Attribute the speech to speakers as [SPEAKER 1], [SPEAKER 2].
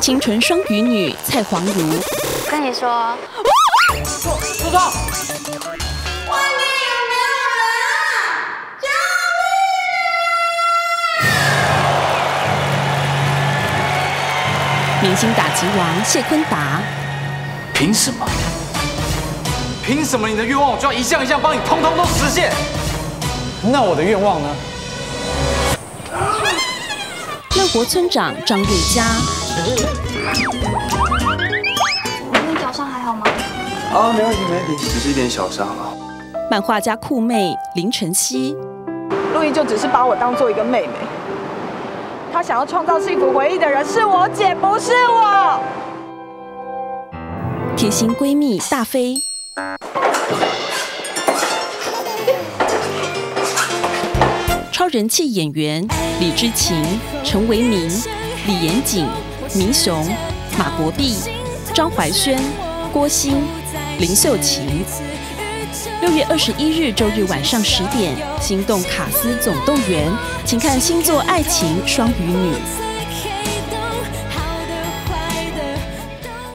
[SPEAKER 1] 清纯双鱼女蔡黄如，
[SPEAKER 2] 跟你说，
[SPEAKER 3] 坐坐坐。
[SPEAKER 4] 外面有没有人啊？救
[SPEAKER 1] 明星打击王谢坤达，
[SPEAKER 3] 凭什么？凭什么你的愿望我就要一项一项帮你通通都实现？那我的愿望呢？
[SPEAKER 1] 乐活村长张瑞佳，
[SPEAKER 2] 你脚上还好吗？
[SPEAKER 5] 啊，没问题，没问题，只是一点小伤啊。
[SPEAKER 1] 漫画家酷妹林晨曦，
[SPEAKER 6] 陆毅就只是把我当做一个妹妹，他想要创造幸福回忆的人是我姐，不是我。
[SPEAKER 1] 贴心闺蜜大飞，超人气演员李知勤、陈维明、李延景、明雄、马国碧、张怀轩、郭欣、林秀琴。六月二十一日周日晚上十点，心动卡斯总动员，请看星座爱情双鱼女。